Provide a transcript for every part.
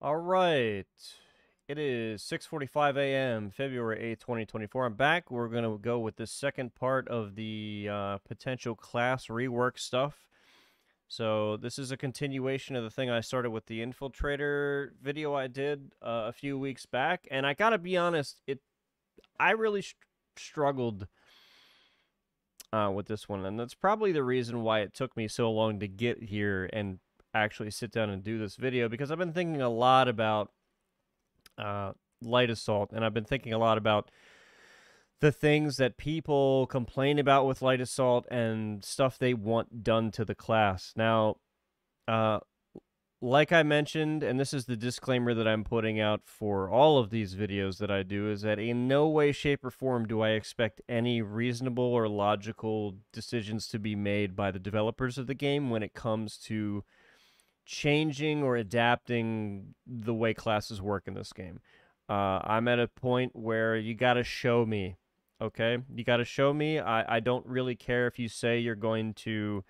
All right. It is 6:45 a.m. February 8th, 2024. I'm back. We're going to go with the second part of the uh, potential class rework stuff. So this is a continuation of the thing I started with the infiltrator video I did uh, a few weeks back, and I got to be honest, it I really st- struggled uh, with this one, and that's probably the reason why it took me so long to get here and actually sit down and do this video because I've been thinking a lot about uh, light assault, and I've been thinking a lot about the things that people complain about with light assault and stuff they want done to the class. Now, uh, like I mentioned, and this is the disclaimer that I'm putting out for all of these videos that I do, is that in no way, shape, or form do I expect any reasonable or logical decisions to be made by the developers of the game when it comes to changing or adapting the way classes work in this game. Uh, I'm at a point where you got to show me, okay? You got to show me. I, I don't really care if you say you're going to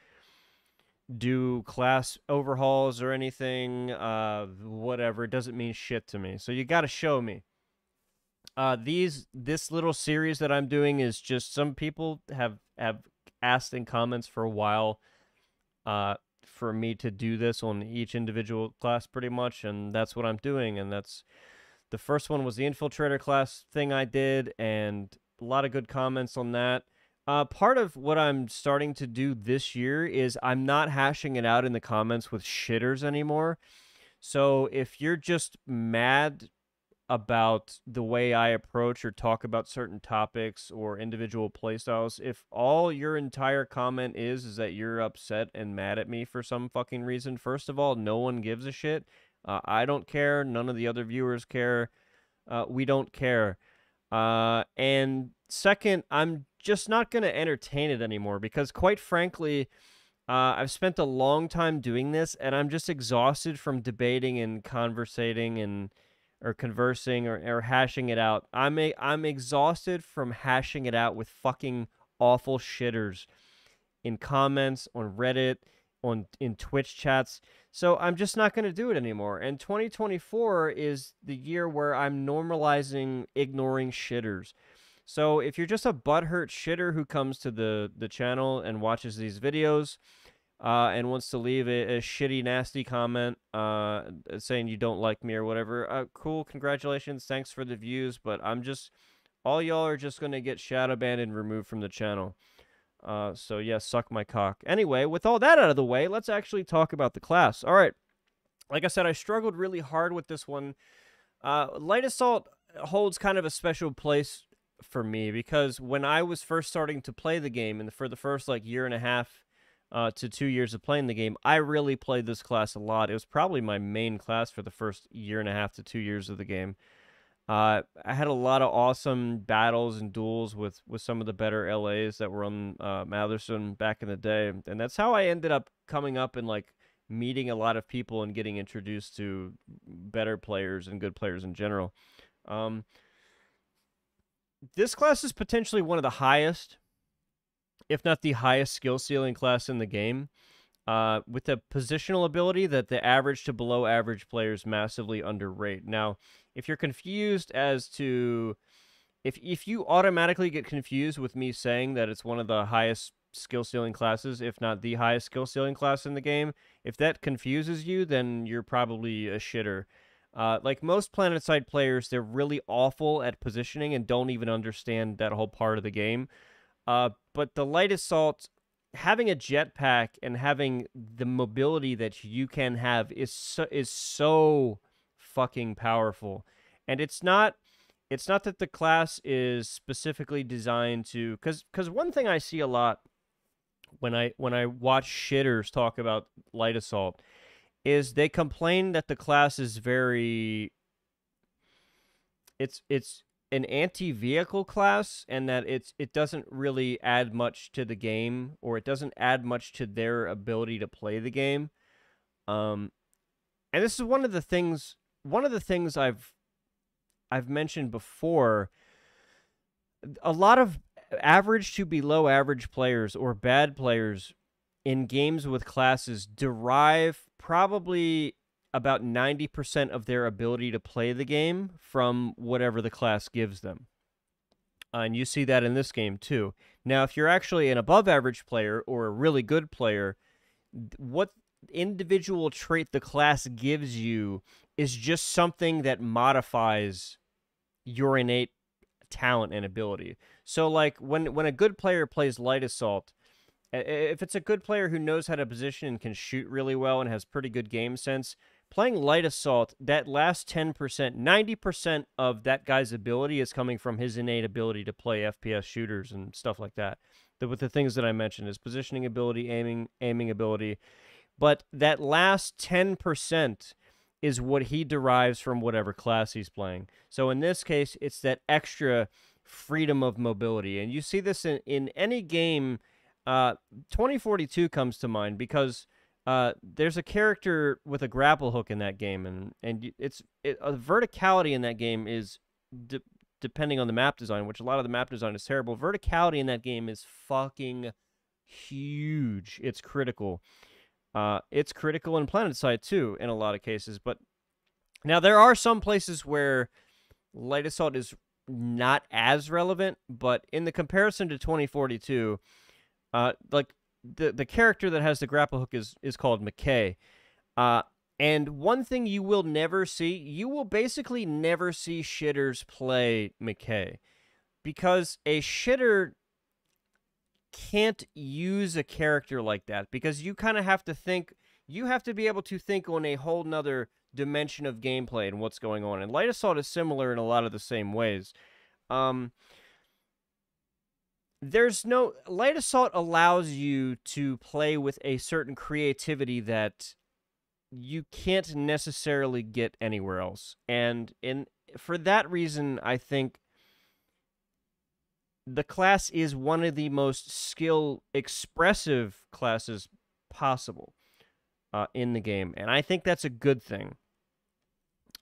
do class overhauls or anything, uh, whatever. It doesn't mean shit to me. So you got to show me. Uh, these this little series that I'm doing is just some people have have asked in comments for a while. Uh, for me to do this on each individual class pretty much, and that's what I'm doing. And that's the first one was the infiltrator class thing I did, and a lot of good comments on that. Uh, part of what I'm starting to do this year is I'm not hashing it out in the comments with shitters anymore. So if you're just mad about the way I approach or talk about certain topics or individual playstyles, if all your entire comment is is that you're upset and mad at me for some fucking reason, first of all, no one gives a shit. Uh, I don't care. None of the other viewers care. Uh, we don't care. Uh, and second, I'm just not going to entertain it anymore because, quite frankly, uh, I've spent a long time doing this, and I'm just exhausted from debating and conversating and or conversing or, or hashing it out. I'm a, I'm exhausted from hashing it out with fucking awful shitters in comments on Reddit, on in Twitch chats. So I'm just not going to do it anymore. And 2024 is the year where I'm normalizing ignoring shitters. So if you're just a butthurt shitter who comes to the the channel and watches these videos, uh, and wants to leave a, a shitty, nasty comment uh, saying you don't like me or whatever, uh, cool, congratulations, thanks for the views, but I'm just, all y'all are just going to get shadow banned and removed from the channel. Uh, so yeah, suck my cock. Anyway, with all that out of the way, let's actually talk about the class. All right, like I said, I struggled really hard with this one. Uh, Light Assault holds kind of a special place for me because when I was first starting to play the game, and for the first like year and a half uh, to two years of playing the game, I really played this class a lot. It was probably my main class for the first year and a half to two years of the game. Uh, I had a lot of awesome battles and duels with, with some of the better LAs that were on uh, Mattherson back in the day, and that's how I ended up coming up and like meeting a lot of people and getting introduced to better players and good players in general. Um, this class is potentially one of the highest if not the highest skill ceiling class in the game. Uh, with the positional ability that the average to below average players massively underrate. Now, if you're confused as to if if you automatically get confused with me saying that it's one of the highest skill ceiling classes, if not the highest skill ceiling class in the game, if that confuses you, then you're probably a shitter. Uh, like most PlanetSide players, they're really awful at positioning and don't even understand that whole part of the game. Uh, but the light assault, having a jetpack and having the mobility that you can have is so, is so fucking powerful. And it's not it's not that the class is specifically designed to cuz cuz one thing I see a lot when I when I watch shitters talk about light assault is they complain that the class is very it's it's an anti-vehicle class and that it's it doesn't really add much to the game or it doesn't add much to their ability to play the game. Um and this is one of the things one of the things I've I've mentioned before a lot of average to below average players or bad players in games with classes derive probably about 90% of their ability to play the game from whatever the class gives them. Uh, and you see that in this game too. Now, if you're actually an above average player or a really good player, what individual trait the class gives you is just something that modifies your innate talent and ability. So like when when a good player plays light assault, if it's a good player who knows how to position and can shoot really well and has pretty good game sense, playing light assault, that last 10%, 90% of that guy's ability is coming from his innate ability to play FPS shooters and stuff like that. The, with the things that I mentioned, his positioning ability, aiming, aiming ability. But that last 10% is what he derives from whatever class he's playing. So in this case, it's that extra freedom of mobility. And you see this in, in any game. Uh, 2042 comes to mind because uh, there's a character with a grapple hook in that game, and and it's it, verticality in that game is de- depending on the map design, which a lot of the map design is terrible. Verticality in that game is fucking huge. It's critical. Uh, it's critical in PlanetSide too, in a lot of cases. But now there are some places where light assault is not as relevant, but in the comparison to 2042, uh, like the the character that has the grapple hook is is called Mackay. Uh, and one thing you will never see, you will basically never see shitters play Mackay because a shitter can't use a character like that because you kind of have to think you have to be able to think on a whole nother dimension of gameplay and what's going on and light assault is similar in a lot of the same ways um there's no light assault allows you to play with a certain creativity that you can't necessarily get anywhere else. And in for that reason i think the class is one of the most skill expressive classes possible uh, in the game, and I think that's a good thing.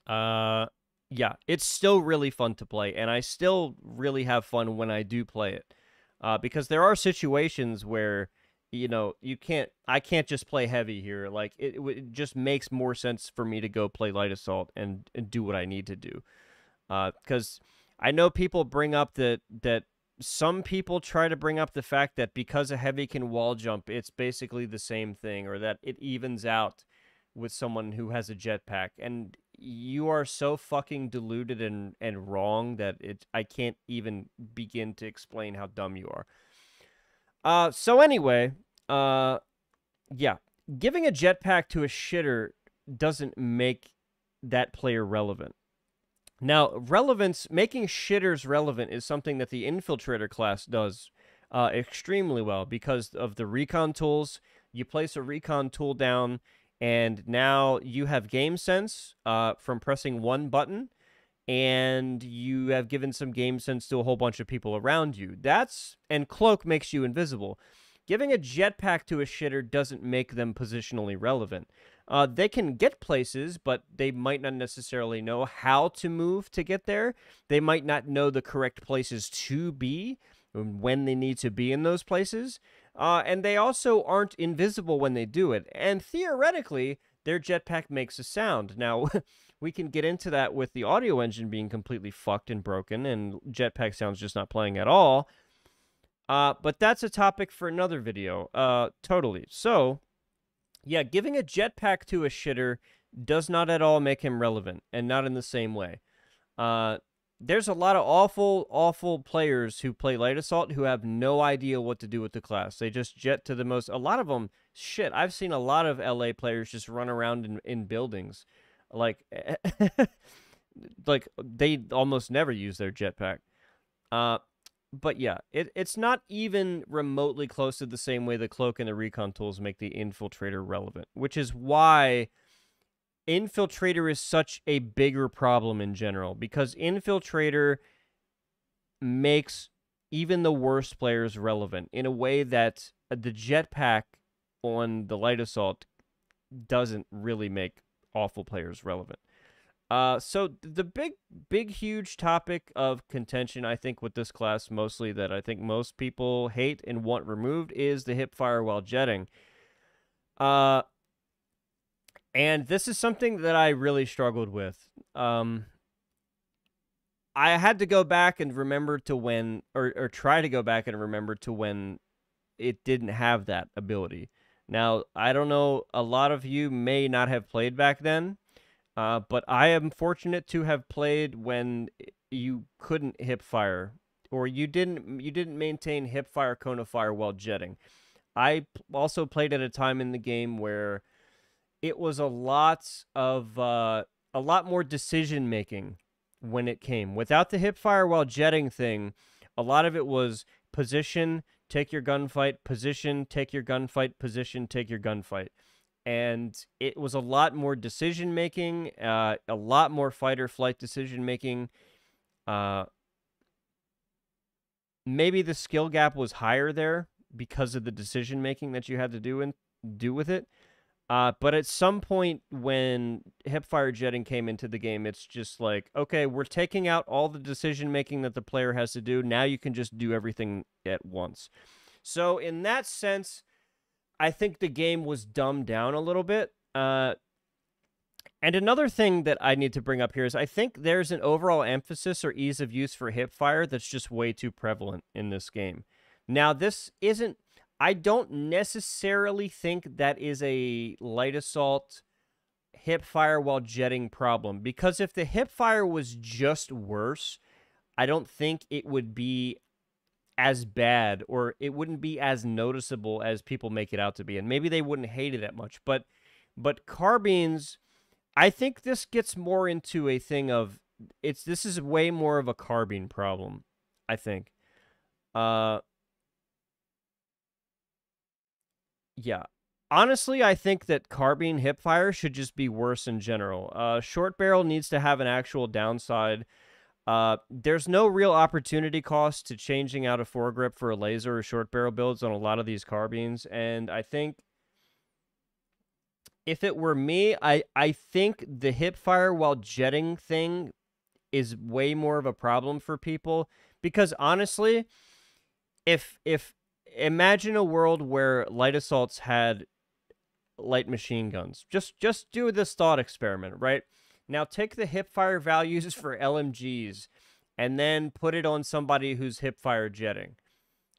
Uh, yeah, it's still really fun to play, and I still really have fun when I do play it, uh, because there are situations where you know you can't i can't just play heavy here. Like it, it just makes more sense for me to go play light assault and, and do what i need to do. Because uh, i know people bring up that that some people try to bring up the fact that because a heavy can wall jump, it's basically the same thing, or that it evens out with someone who has a jetpack. And you are so fucking deluded and, and wrong that it I can't even begin to explain how dumb you are. Uh so anyway, uh yeah, giving a jetpack to a shitter doesn't make that player relevant. Now, relevance, making shitters relevant is something that the infiltrator class does uh, extremely well because of the recon tools. You place a recon tool down, and now you have game sense uh, from pressing one button, and you have given some game sense to a whole bunch of people around you. That's and cloak makes you invisible. Giving a jetpack to a shitter doesn't make them positionally relevant. Uh, they can get places, but they might not necessarily know how to move to get there. They might not know the correct places to be and when they need to be in those places. Uh, and they also aren't invisible when they do it. And theoretically, their jetpack makes a sound. Now, we can get into that with the audio engine being completely fucked and broken and jetpack sounds just not playing at all. Uh, but that's a topic for another video. Uh, totally. So, yeah, giving a jetpack to a shitter does not at all make him relevant, and not in the same way. Uh, there's a lot of awful, awful players who play light assault who have no idea what to do with the class. They just jet to the most. A lot of them, shit. I've seen a lot of LA players just run around in, in buildings, like, like they almost never use their jetpack. Uh, but yeah, it, it's not even remotely close to the same way the cloak and the recon tools make the infiltrator relevant, which is why infiltrator is such a bigger problem in general because infiltrator makes even the worst players relevant in a way that the jetpack on the light assault doesn't really make awful players relevant. Uh, so the big, big, huge topic of contention, I think, with this class mostly that I think most people hate and want removed is the hip fire while jetting. Uh, And this is something that I really struggled with. Um, I had to go back and remember to when, or, or try to go back and remember to when it didn't have that ability. Now, I don't know, a lot of you may not have played back then, uh, but I am fortunate to have played when you couldn't hip fire or you didn't you didn't maintain hip fire cone of fire while jetting. I also played at a time in the game where it was a lot of uh, a lot more decision making when it came. Without the hip fire while jetting thing, a lot of it was position, take your gunfight, position, take your gunfight, position, take your gunfight. And it was a lot more decision making, uh, a lot more fight or flight decision making. Uh, maybe the skill gap was higher there because of the decision making that you had to do and do with it. Uh, but at some point when hipfire jetting came into the game, it's just like, okay, we're taking out all the decision making that the player has to do. Now you can just do everything at once. So in that sense, I think the game was dumbed down a little bit. Uh, and another thing that I need to bring up here is I think there's an overall emphasis or ease of use for hipfire that's just way too prevalent in this game. Now, this isn't, I don't necessarily think that is a light assault hip fire while jetting problem because if the hip fire was just worse, I don't think it would be as bad or it wouldn't be as noticeable as people make it out to be. And maybe they wouldn't hate it that much. But but carbines I think this gets more into a thing of it's this is way more of a carbine problem, I think. Uh Yeah. Honestly, I think that carbine hipfire should just be worse in general. Uh short barrel needs to have an actual downside. Uh, there's no real opportunity cost to changing out a foregrip for a laser or short barrel builds on a lot of these carbines, and I think if it were me, I I think the hip fire while jetting thing is way more of a problem for people because honestly, if if imagine a world where light assaults had light machine guns. Just just do this thought experiment, right? Now take the hip fire values for LMGs and then put it on somebody who's hip fire jetting.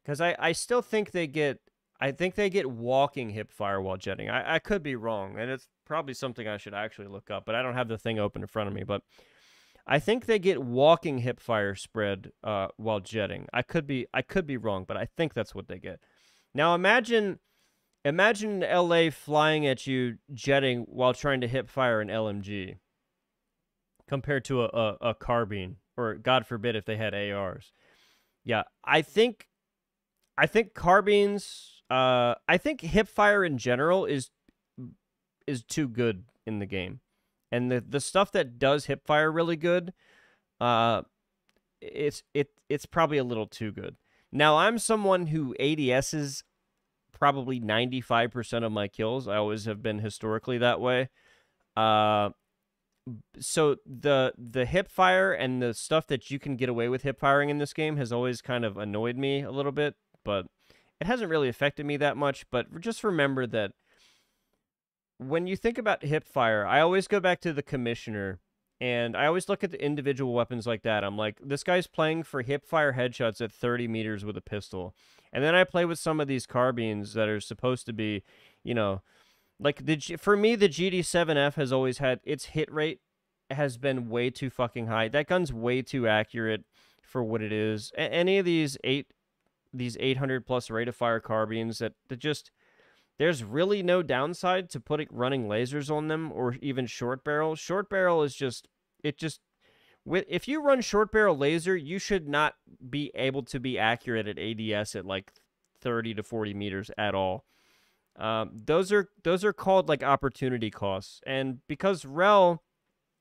Cuz I I still think they get I think they get walking hip fire while jetting. I, I could be wrong, and it's probably something I should actually look up, but I don't have the thing open in front of me. But I think they get walking hip fire spread uh, while jetting. I could be I could be wrong, but I think that's what they get. Now imagine imagine LA flying at you jetting while trying to hip fire an LMG compared to a, a, a carbine, or God forbid if they had ARs. Yeah, I think I think carbines uh, I think hipfire in general is is too good in the game, and the the stuff that does hip fire really good, uh, it's it it's probably a little too good. Now I'm someone who ADSs probably 95% of my kills. I always have been historically that way. Uh, so the the hip fire and the stuff that you can get away with hip firing in this game has always kind of annoyed me a little bit, but it hasn't really affected me that much, but just remember that when you think about hip fire, I always go back to the commissioner and I always look at the individual weapons like that. I'm like, this guy's playing for hip fire headshots at 30 meters with a pistol. And then I play with some of these carbines that are supposed to be, you know, like the for me the GD7F has always had its hit rate has been way too fucking high. That gun's way too accurate for what it is. A- any of these eight these 800 plus rate of fire carbines that, that just there's really no downside to putting running lasers on them or even short barrel. Short barrel is just it just with if you run short barrel laser, you should not be able to be accurate at ADS at like 30 to 40 meters at all. Um, those are those are called like opportunity costs, and because Wrel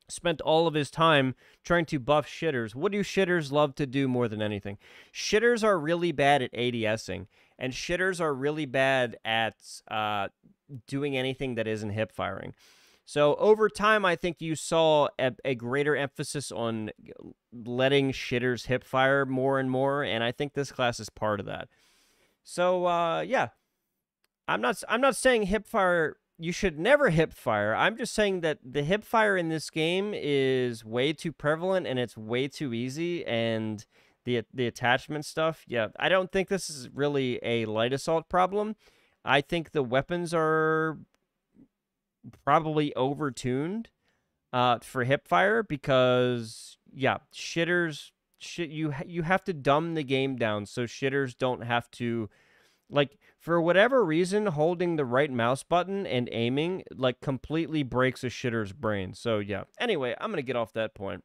spent all of his time trying to buff shitters. What do shitters love to do more than anything? Shitters are really bad at ADSing, and shitters are really bad at uh, doing anything that isn't hip firing. So over time, I think you saw a, a, greater emphasis on letting shitters hip fire more and more, and I think this class is part of that. So uh, yeah, I'm not I'm not saying hip fire you should never hip fire. I'm just saying that the hip fire in this game is way too prevalent and it's way too easy and the the attachment stuff. Yeah, I don't think this is really a light assault problem. I think the weapons are probably overtuned uh, for hip fire because yeah, shitters shit you you have to dumb the game down so shitters don't have to like for whatever reason holding the right mouse button and aiming like completely breaks a shitter's brain. So yeah. Anyway, I'm going to get off that point.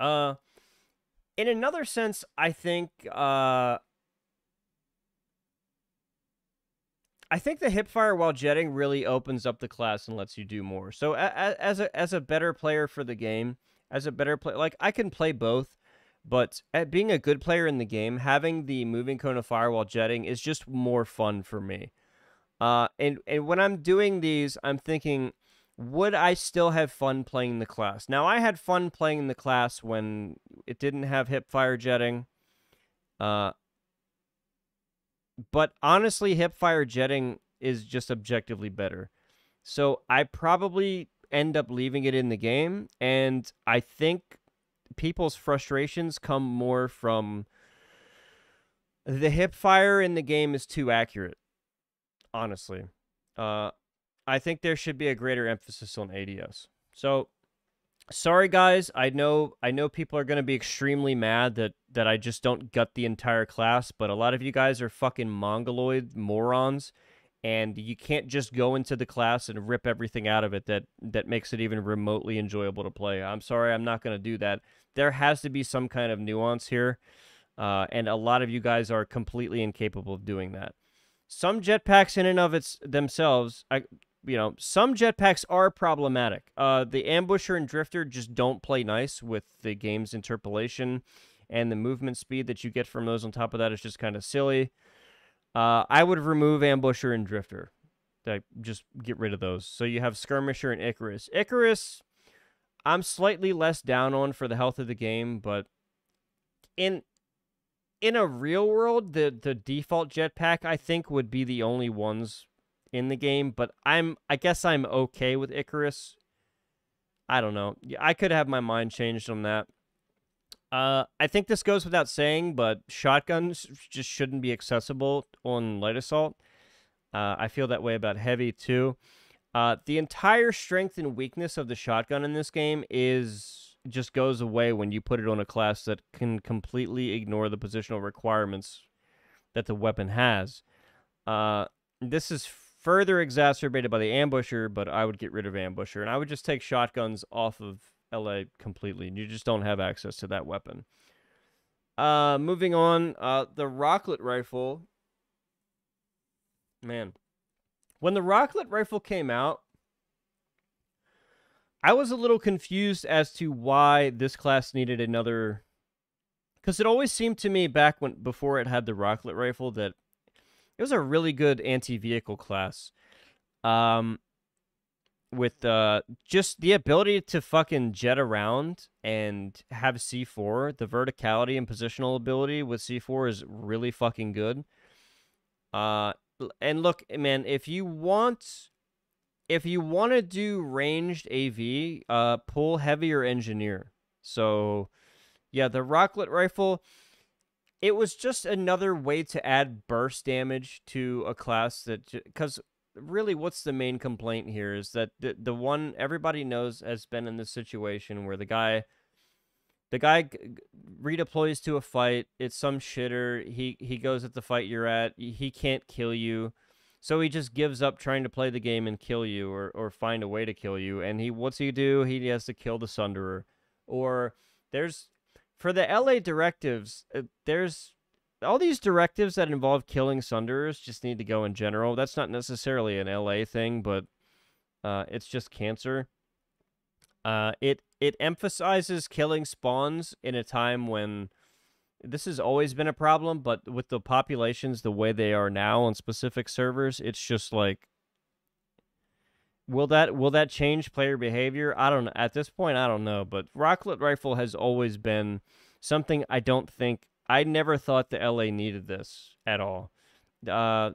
Uh in another sense, I think uh I think the hipfire while jetting really opens up the class and lets you do more. So as a as a better player for the game, as a better player, like I can play both, but at being a good player in the game, having the moving cone of fire while jetting is just more fun for me. Uh, and and when I'm doing these, I'm thinking, would I still have fun playing the class? Now I had fun playing the class when it didn't have hip fire jetting. Uh, but honestly, hip fire jetting is just objectively better. So I probably end up leaving it in the game, and I think people's frustrations come more from the hip fire in the game is too accurate. Honestly, uh, I think there should be a greater emphasis on ADS. So sorry guys i know i know people are going to be extremely mad that that i just don't gut the entire class but a lot of you guys are fucking mongoloid morons and you can't just go into the class and rip everything out of it that that makes it even remotely enjoyable to play. I'm sorry i'm not going to do that. There has to be some kind of nuance here uh, and a lot of you guys are completely incapable of doing that. Some jetpacks in and of its themselves I, you know, some jetpacks are problematic. Uh, the ambusher and drifter just don't play nice with the game's interpolation, and the movement speed that you get from those on top of that is just kind of silly. Uh, I would remove ambusher and drifter. Like, just get rid of those. So you have skirmisher and Icarus. Icarus, I'm slightly less down on for the health of the game, but in in a real world, the the default jetpack I think would be the only ones in the game, but I'm I guess I'm okay with Icarus. I don't know. I could have my mind changed on that. Uh, I think this goes without saying, but shotguns just shouldn't be accessible on light assault. Uh, I feel that way about heavy too. Uh, the entire strength and weakness of the shotgun in this game is just goes away when you put it on a class that can completely ignore the positional requirements that the weapon has. Uh, this is further exacerbated by the ambusher, but I would get rid of ambusher and I would just take shotguns off of LA completely. You just don't have access to that weapon. Uh, moving on, uh, the rocklet rifle. Man, when the rocklet rifle came out, I was a little confused as to why this class needed another. Because it always seemed to me back when before it had the rocklet rifle that it was a really good anti-vehicle class. Um, with uh, just the ability to fucking jet around and have C4, the verticality and positional ability with C4 is really fucking good. Uh, and look, man, if you want, if you want to do ranged AV, uh, pull heavier engineer. So, yeah, the rocklet rifle it was just another way to add burst damage to a class that because really what's the main complaint here is that the, the one everybody knows has been in this situation where the guy the guy redeploys to a fight it's some shitter he he goes at the fight you're at he can't kill you. So he just gives up trying to play the game and kill you or, or find a way to kill you and he what's he do? He has to kill the sunderer. Or there's for the LA directives, uh, there's all these directives that involve killing Sunderers just need to go in general. That's not necessarily an LA thing, but uh, it's just cancer. Uh, it it emphasizes killing spawns in a time when this has always been a problem, but with the populations the way they are now on specific servers, it's just like Will that will that change player behavior? I don't know. At this point, I don't know. But rocklet rifle has always been something I don't think I never thought the LA needed this at all. Uh,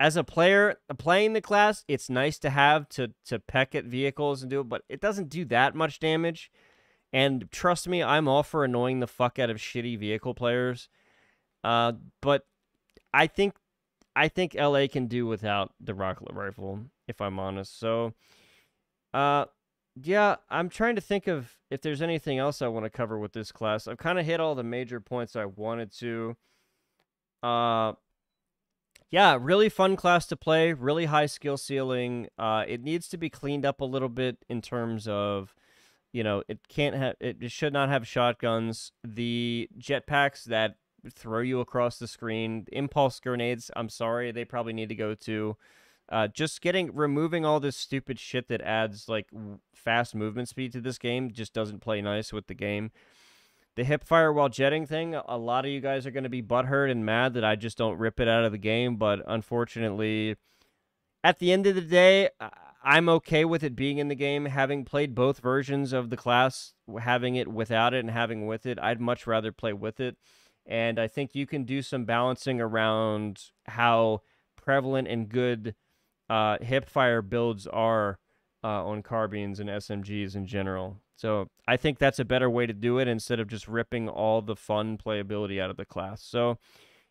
as a player playing the class, it's nice to have to to peck at vehicles and do it, but it doesn't do that much damage. And trust me, I'm all for annoying the fuck out of shitty vehicle players. Uh, but I think I think LA can do without the rocket rifle, if I'm honest. So, uh, yeah, I'm trying to think of if there's anything else I want to cover with this class. I've kind of hit all the major points I wanted to. Uh, yeah, really fun class to play. Really high skill ceiling. Uh, it needs to be cleaned up a little bit in terms of, you know, it can't have. It should not have shotguns. The jetpacks that throw you across the screen, impulse grenades. I'm sorry, they probably need to go to. Uh, just getting removing all this stupid shit that adds like fast movement speed to this game just doesn't play nice with the game. The hip fire while jetting thing, a lot of you guys are going to be butthurt and mad that I just don't rip it out of the game, but unfortunately, at the end of the day, I'm okay with it being in the game. Having played both versions of the class, having it without it and having with it, I'd much rather play with it. And I think you can do some balancing around how prevalent and good uh, hip fire builds are uh, on carbines and SMGs in general. So I think that's a better way to do it instead of just ripping all the fun playability out of the class. So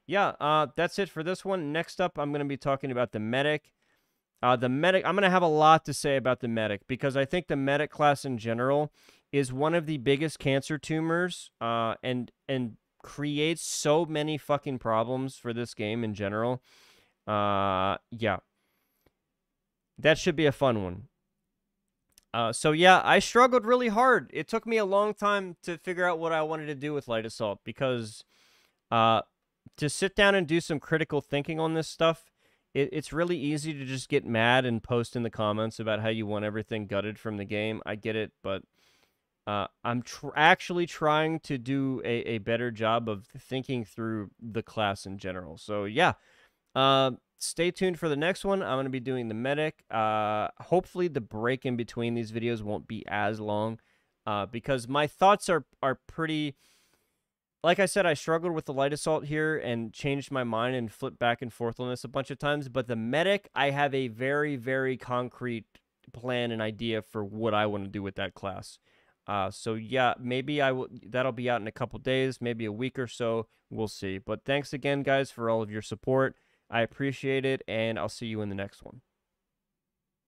yeah, uh, that's it for this one. Next up, I'm going to be talking about the medic. Uh, the medic, I'm going to have a lot to say about the medic because I think the medic class in general is one of the biggest cancer tumors uh, and and creates so many fucking problems for this game in general. Uh, yeah, that should be a fun one. Uh, so yeah, I struggled really hard. It took me a long time to figure out what I wanted to do with light assault because uh, to sit down and do some critical thinking on this stuff, it, it's really easy to just get mad and post in the comments about how you want everything gutted from the game. I get it, but uh, I'm tr- actually trying to do a, a better job of thinking through the class in general. So yeah, uh, stay tuned for the next one. I'm going to be doing the medic. Uh, hopefully, the break in between these videos won't be as long uh, because my thoughts are, are pretty. Like I said, I struggled with the light assault here and changed my mind and flipped back and forth on this a bunch of times. But the medic, I have a very, very concrete plan and idea for what I want to do with that class. Uh, so yeah, maybe I will. That'll be out in a couple days, maybe a week or so. We'll see. But thanks again, guys, for all of your support. I appreciate it, and I'll see you in the next one.